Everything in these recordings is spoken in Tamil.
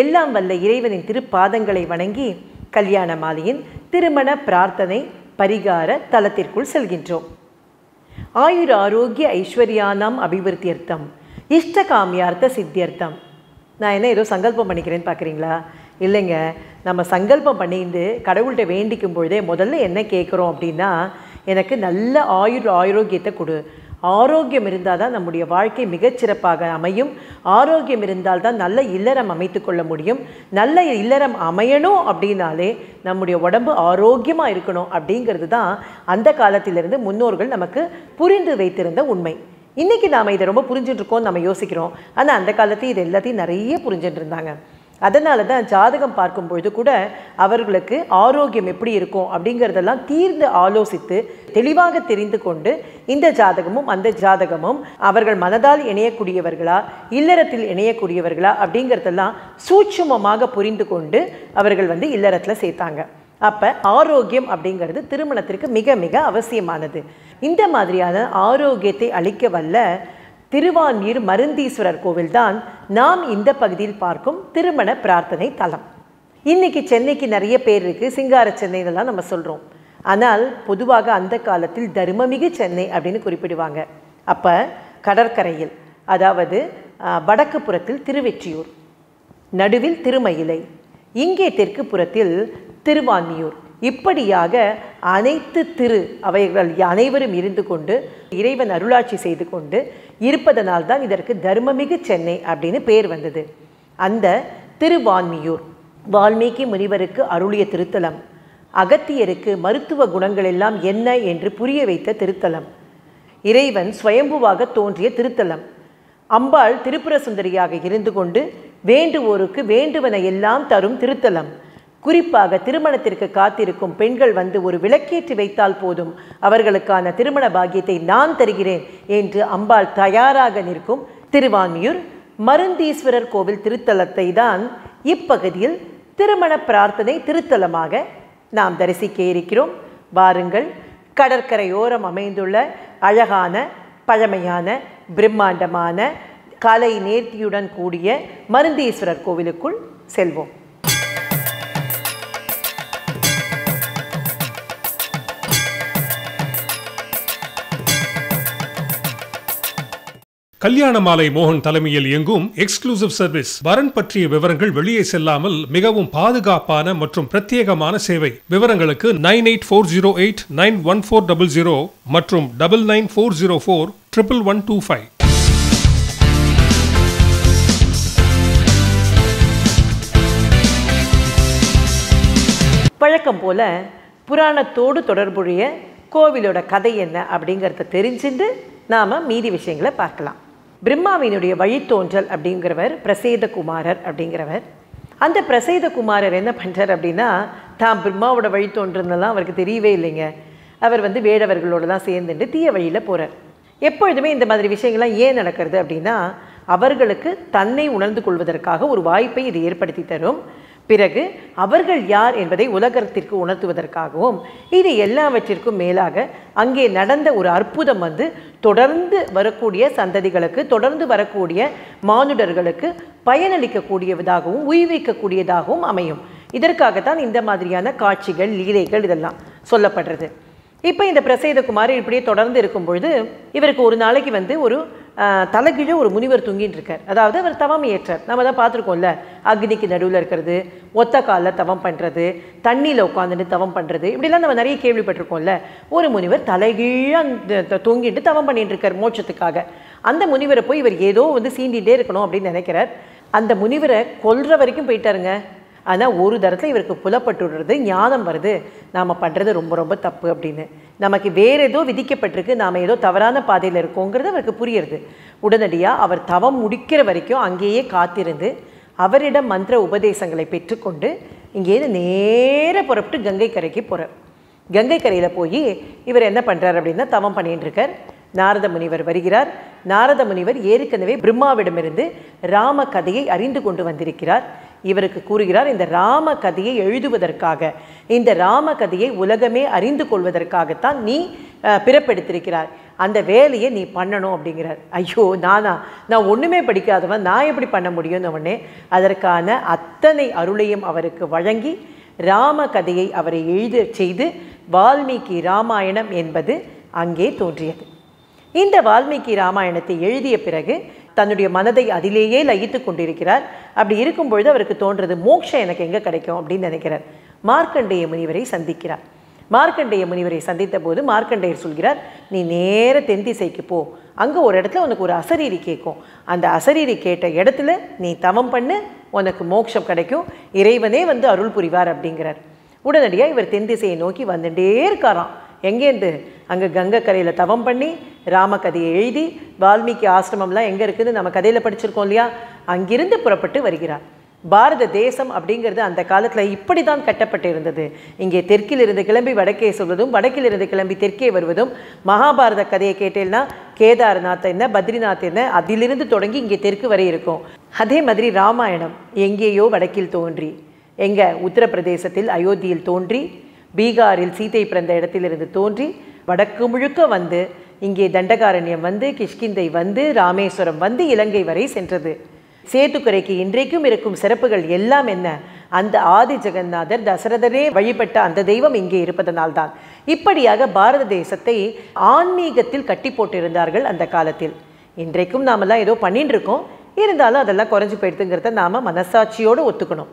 எல்லாம் வல்ல இறைவனின் திருப்பாதங்களை வணங்கி கல்யாண மாலையின் திருமண பிரார்த்தனை பரிகார தலத்திற்குள் செல்கின்றோம். ஆயுர் ஆரோக்கிய ஐஸ்வர்யானாம் அபிவிருத்தியர்த்தம் இஷ்டகாமியார்த்த சித்தியர்த்தம். நான் என்ன ஏதோ சங்கல்பம் பண்ணிக்கிறேன்னு பார்க்குறீங்களா? இல்லைங்க நம்ம சங்கல்பம் பண்ணிட்டு கடவுள்கிட்ட வேண்டிக்கும் பொழுதே முதல்ல என்ன கேட்குறோம் அப்படின்னா எனக்கு நல்ல ஆயுர் ஆரோக்கியத்தை கொடு. ஆரோக்கியம் இருந்தால் தான் நம்முடைய வாழ்க்கை மிகச்சிறப்பாக அமையும். ஆரோக்கியம் இருந்தால் தான் நல்ல இல்லறம் அமைத்து கொள்ள முடியும். நல்ல இல்லறம் அமையணும் அப்படின்னாலே நம்முடைய உடம்பு ஆரோக்கியமாக இருக்கணும் அப்படிங்கிறது தான் அந்த காலத்திலிருந்து முன்னோர்கள் நமக்கு புரிந்து வைத்திருந்த உண்மை. இன்றைக்கி நாம் இதை ரொம்ப புரிஞ்சுட்டு இருக்கோம் நம்ம யோசிக்கிறோம். ஆனால் அந்த காலத்தில் இது எல்லாத்தையும் நிறைய புரிஞ்சுட்டு இருந்தாங்க. அதனால தான் ஜாதகம் பார்க்கும் பொழுது கூட அவர்களுக்கு ஆரோக்கியம் எப்படி இருக்கும் அப்படிங்கிறதெல்லாம் தீர்ந்து ஆலோசித்து தெளிவாக தெரிந்து கொண்டு இந்த ஜாதகமும் அந்த ஜாதகமும் அவர்கள் மனதால் இணையக்கூடியவர்களா இல்லறத்தில் இணையக்கூடியவர்களா அப்படிங்கிறதெல்லாம் சூட்சுமமாக புரிந்து கொண்டு அவர்கள் வந்து இல்லறத்தில் சேர்த்தாங்க. அப்போ ஆரோக்கியம் அப்படிங்கிறது திருமணத்திற்கு மிக மிக அவசியமானது. இந்த மாதிரியான ஆரோக்கியத்தை அளிக்க வல்ல திருவான்மீர் மருந்தீஸ்வரர் கோவில்தான் நாம் இந்த பகுதியில் பார்க்கும் திருமண பிரார்த்தனை தலம். இன்னைக்கு சென்னைக்கு நிறைய பேர் இருக்குது சிங்கார சென்னையிலலாம் நம்ம சொல்கிறோம் ஆனால் பொதுவாக அந்த காலத்தில் தர்மமிகு சென்னை அப்படின்னு குறிப்பிடுவாங்க. அப்போ கடற்கரையில் அதாவது வடக்கு புறத்தில் திருவெற்றியூர் நடுவில் திருமயிலை இங்கே தெற்கு புறத்தில் திருவான்மியூர். இப்படியாக அனைத்து திரு அவைகள் அனைவரும் இருந்து கொண்டு இறைவன் அருளாட்சி செய்து கொண்டு இருப்பதனால் தான் இதற்கு தர்மமிகு சென்னை அப்படின்னு பேர் வந்தது. அந்த திருவான்மியூர் வால்மீகி முனிவருக்கு அருளிய திருத்தலம் அகத்தியருக்கு மருத்துவ குணங்கள் எல்லாம் என்ன என்று புரிய வைத்த திருத்தலம் இறைவன் சுயம்புவாக தோன்றிய திருத்தலம். அம்பாள் திரிபுர சுந்தரியாக இருந்து கொண்டு வேண்டுவோருக்கு வேண்டுவன எல்லாம் தரும் திருத்தலம். குறிப்பாக திருமணத்திற்கு காத்திருக்கும் பெண்கள் வந்து ஒரு விளக்கேற்றி வைத்தால் போதும். அவர்களுக்கான திருமண பாக்கியத்தை நான் தருகிறேன் என்று அம்பாள் தயாராக நிற்கும் திருவான்மியூர் மருந்தீஸ்வரர் கோவில் திருத்தலத்தை தான் இப்பகுதியில் திருமண பிரார்த்தனை திருத்தலமாக நாம் தரிசிக்க இருக்கிறோம். வாருங்கள் கடற்கரையோரம் அமைந்துள்ள அழகான பழமையான பிரம்மாண்டமான கலை நேர்த்தியுடன் கூடிய மருந்தீஸ்வரர் கோவிலுக்குள் செல்வோம். கல்யாண மாலை மோகன் தலைமையில் இயங்கும் எக்ஸ்க்ளூசிவ் சர்வீஸ் வரன் பற்றிய விவரங்கள் வெளியே செல்லாமல் மிகவும் பாதுகாப்பான மற்றும் பிரத்யேகமான சேவை. விவரங்களுக்கு nine eight four zero eight nine one four double zero மற்றும் double nine four zero four triple one two five பழக்கம் போல புராணத்தோடு தொடர்புடைய கோவிலோட கதை என்ன அப்படிங்கிறத தெரிஞ்சுட்டு நாம் மீதி விஷயங்களை பார்க்கலாம். பிரம்மாவினுடைய வழித்தோன்றல் அப்படிங்கிறவர் பிரசேத குமாரர் அப்படிங்கிறவர். அந்த பிரசேத குமாரர் என்ன பண்ணுறார் அப்படின்னா தான் பிரம்மாவோட வழித்தோன்றல்லாம் அவருக்கு தெரியவே இல்லைங்க. அவர் வந்து வேடவர்களோடு தான் சேர்ந்துட்டு தீய வழியில் போகிறார் எப்பொழுதுமே இந்த மாதிரி விஷயங்கள்லாம் ஏன் நடக்கிறது அப்படின்னா அவர்களுக்கு தன்னை உணர்ந்து கொள்வதற்காக ஒரு வாய்ப்பை இது ஏற்படுத்தி தரும். பிறகு அவர்கள் யார் என்பதை உலகத்திற்கு உணர்த்துவதற்காகவும் இது எல்லாவற்றிற்கும் மேலாக அங்கே நடந்த ஒரு அற்புதம் வந்து தொடர்ந்து வரக்கூடிய சந்ததிகளுக்கு தொடர்ந்து வரக்கூடிய மானுடர்களுக்கு பயனளிக்கக்கூடியதாகவும் உய்விக்கக்கூடியதாகவும் அமையும். இதற்காகத்தான் இந்த மாதிரியான காட்சிகள் லீலைகள் இதெல்லாம் சொல்லப்படுறது. இப்போ இந்த பிரசேதகுமார் இப்படியே தொடர்ந்து இருக்கும் பொழுது இவருக்கு ஒரு நாளைக்கு வந்து ஒரு தலைகீழே ஒரு முனிவர் தூங்கிட்டு இருக்கார். அதாவது அவர் தவம் ஏற்றார். நம்ம தான் பார்த்துருக்கோம்ல அக்னிக்கு நடுவில் இருக்கிறது ஒத்த காலில் தவம் பண்ணுறது தண்ணியில் உட்காந்துட்டு தவம் பண்ணுறது இப்படிலாம் நம்ம நிறைய கேள்விப்பட்டிருக்கோம்ல. ஒரு முனிவர் தலைகீழாக தூங்கிட்டு தவம் பண்ணிட்டு இருக்கார் மோட்சத்துக்காக. அந்த முனிவரை போய் இவர் ஏதோ வந்து சீண்டிகிட்டே இருக்கணும் அப்படின்னு நினைக்கிறார். அந்த முனிவரை கொல்ற வரைக்கும் போயிட்டாருங்க. ஆனால் ஒரு தரத்தில் இவருக்கு புலப்பட்டுடுறது ஞானம் வருது. நாம் பண்ணுறது ரொம்ப ரொம்ப தப்பு அப்படின்னு. நமக்கு வேறு ஏதோ விதிக்கப்பட்டிருக்கு நாம் ஏதோ தவறான பாதையில் இருக்கோங்கிறது அவருக்கு புரியுறது. உடனடியாக அவர் தவம் முடிக்கிற வரைக்கும் அங்கேயே காத்திருந்து அவரிடம் மந்திர உபதேசங்களை பெற்றுக்கொண்டு இங்கேருந்து நேர புறப்பட்டு கங்கை கரைக்கு போகிறார் கங்கை கரையில் போய் இவர் என்ன பண்ணுறார் அப்படின்னா தவம் பண்ணிகிட்டு இருக்கார். நாரத முனிவர் வருகிறார். நாரத முனிவர் ஏற்கனவே பிரம்மாவிடமிருந்து ராம கதையை அறிந்து கொண்டு வந்திருக்கிறார். இவருக்கு கூறுகிறார் இந்த ராம கதையை எழுதுவதற்காக இந்த ராம கதையை உலகமே அறிந்து கொள்வதற்காகத்தான் நீ பிறப்பெடுத்திருக்கிறார் அந்த வேலையை நீ பண்ணணும் அப்படிங்கிறார். ஐயோ நானா நான் ஒன்றுமே படிக்காதவன் நான் எப்படி பண்ண முடியும்னு உடனே அதற்கான அத்தனை அருளையும் அவருக்கு வழங்கி ராம கதையை அவரை எழுத செய்து வால்மீகி ராமாயணம் என்பது அங்கே தோன்றியது. இந்த வால்மீகி ராமாயணத்தை எழுதிய பிறகு தன்னுடைய மனதை அதிலேயே லயித்து கொண்டிருக்கிறார். அப்படி இருக்கும் பொழுது அவருக்கு தோன்றது மோட்சம் எனக்கு எங்கே கிடைக்கும்? அப்படின்னு நினைக்கிறார். மார்க்கண்டேய முனிவரை சந்திக்கிறார். மார்க்கண்டேய முனிவரை சந்தித்த போது மார்க்கண்டேயர் சொல்கிறார் நீ நேர தென் திசைக்கு போ. அங்கே ஒரு இடத்துல உனக்கு ஒரு அசரீரி கேட்கும் அந்த அசரீரி கேட்ட இடத்துல நீ தவம் பண்ணு உனக்கு மோட்சம் கிடைக்கும். இறைவனே வந்து அருள் புரிவார் அப்படிங்கிறார். உடனடியாக இவர் தென் திசையை நோக்கி வந்துட்டே இருக்காராம். எங்கேருந்து? அங்கே கங்கை கரையில் தவம் பண்ணி ராமகதையை எழுதி வால்மீகி ஆசிரமம்லாம் எங்கே இருக்குதுன்னு நம்ம கதையில் படிச்சிருக்கோம் இல்லையா? அங்கிருந்து புறப்பட்டு வருகிறார். பாரத தேசம் அப்படிங்கிறது அந்த காலத்தில் இப்படி தான் கட்டப்பட்டு இருந்தது. இங்கே தெற்கில் இருந்து கிளம்பி வடக்கே சொல்வதும் வடக்கிலிருந்து கிளம்பி தெற்கே வருவதும் மகாபாரத கதையை கேட்டேன்னா கேதார்நாத் என்ன பத்ரிநாத் என்ன அதிலிருந்து தொடங்கி இங்கே தெற்கு வரை இருக்கும். அதே மாதிரி ராமாயணம் எங்கேயோ வடக்கில் தோன்றி எங்கே உத்தரப்பிரதேசத்தில் அயோத்தியில் தோன்றி பீகாரில் சீதை பிறந்த இடத்திலிருந்து தோன்றி வடக்கு முழுக்க வந்து இங்கே தண்டகாரண்யம் வந்து கிஷ்கிந்தை வந்து ராமேஸ்வரம் வந்து இலங்கை வரை சென்றது. சேத்துக்கரைக்கு இன்றைக்கும் இருக்கும் சிறப்புகள் எல்லாம் என்ன? அந்த ஆதி ஜெகநாதர் தசரதரே வழிபட்ட அந்த தெய்வம் இங்கே இருப்பதனால்தான் இப்படியாக பாரத தேசத்தை ஆன்மீகத்தில் கட்டி போட்டிருந்தார்கள் அந்த காலத்தில். இன்றைக்கும் நாமெல்லாம் ஏதோ பண்ணிட்டு இருக்கோம் இருந்தாலும் அதெல்லாம் குறைஞ்சி போயிடுதுங்கிறத நாம் மனசாட்சியோடு ஒத்துக்கணும்.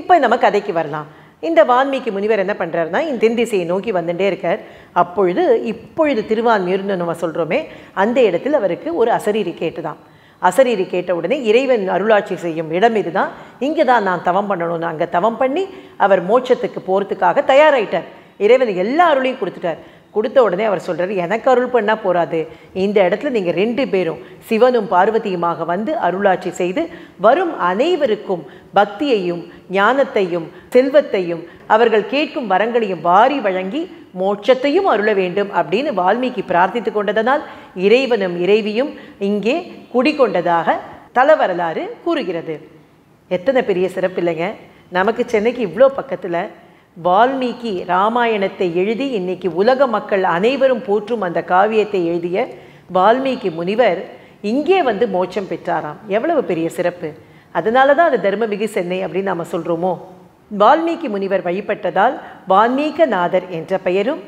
இப்போ நம்ம கதைக்கு வரலாம். இந்த வான்மீகி முனிவர் என்ன பண்ணுறாருன்னா இந்த தென் திசையை நோக்கி வந்துட்டே இருக்கார். அப்பொழுது இப்பொழுது திருவான்மியூர்னு நம்ம சொல்கிறோமே அந்த இடத்தில் அவருக்கு ஒரு அசரீரி கேட்டுதான். அசரீரி கேட்ட உடனே இறைவன் அருளாட்சி செய்யும் இடம் இதுதான். இங்கே தான் நான் தவம் பண்ணணும்னு அங்கே தவம் பண்ணி அவர் மோட்சத்துக்கு போகிறதுக்காக தயாராயிட்டார். இறைவன் எல்லா அருளையும் கொடுத்துட்டார். கொடுத்த உடனே அவர் சொல்கிறார் எனக்கு அருள் பண்ணால் போராது இந்த இடத்துல நீங்கள் ரெண்டு பேரும் சிவனும் பார்வதியுமாக வந்து அருளாட்சி செய்து வரும் அனைவருக்கும் பக்தியையும் ஞானத்தையும் செல்வத்தையும் அவர்கள் கேட்கும் வரங்களையும் வாரி வழங்கி மோட்சத்தையும் அருள வேண்டும் அப்படின்னு வால்மீகி பிரார்த்தித்து கொண்டதனால் இறைவனும் இறைவியும் இங்கே குடிகொண்டதாக தலவரலாறு கூறுகிறது. எத்தனை பெரிய சிறப்பு இல்லைங்க. நமக்கு சென்னைக்கு இவ்வளோ பக்கத்தில் வால்மீகி ராமாயணத்தை எழுதி இன்னைக்கு உலக மக்கள் அனைவரும் போற்றும் அந்த காவியத்தை எழுதிய வால்மீகி முனிவர் இங்கே வந்து மோட்சம் பெற்றாராம். எவ்வளவு பெரிய சிறப்பு. அதனால தான் அது தர்மமிகு சென்னை அப்படின்னு நாம் சொல்கிறோமோ வால்மீகி முனிவர் வழிபட்டதால் வால்மீகநாதர் என்ற பெயரும்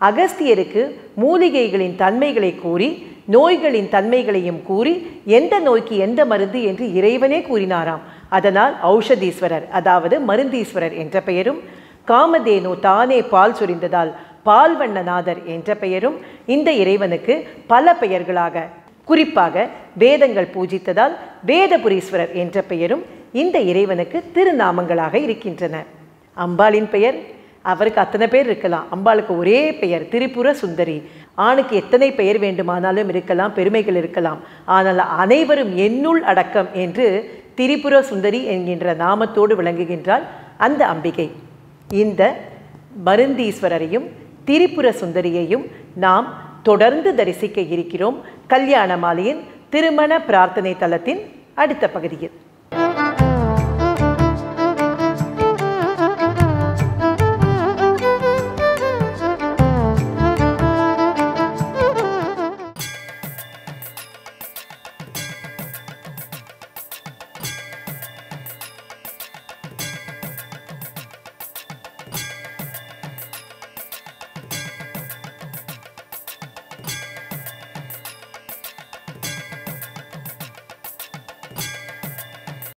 அகஸ்தியருக்கு மூலிகைகளின் தன்மைகளை கூறி நோய்களின் தன்மைகளையும் கூறி எந்த நோய்க்கு எந்த மருந்து என்று இறைவனே கூறினாராம். அதனால் ஔஷதீஸ்வரர் அதாவது மருந்தீஸ்வரர் என்ற பெயரும் காமதேனு தானே பால் சொரிந்ததால் பால்வண்ணநாதர் என்ற பெயரும் இந்த இறைவனுக்கு பல பெயர்களாக குறிப்பாக வேதங்கள் பூஜித்ததால் வேதபுரீஸ்வரர் என்ற பெயரும் இந்த இறைவனுக்கு திருநாமங்களாக இருக்கின்றன. அம்பாளின் பெயர் அவருக்கு அத்தனை பேர் இருக்கலாம். அம்பாளுக்கு ஒரே பெயர் திரிபுர சுந்தரி. ஆணுக்கு எத்தனை பெயர் வேண்டுமானாலும் இருக்கலாம் பெருமைகள் இருக்கலாம். ஆனால் அனைவரும் என்னுள் அடக்கம் என்று திரிபுர சுந்தரி என்கின்ற நாமத்தோடு விளங்குகின்றாள் அந்த அம்பிகை. இந்த மருந்தீஸ்வரரையும் திரிபுர சுந்தரியையும் நாம் தொடர்ந்து தரிசிக்க இருக்கிறோம் கல்யாண மாலையின் திருமண பிரார்த்தனை தலத்தின் அடுத்த பகுதியில்.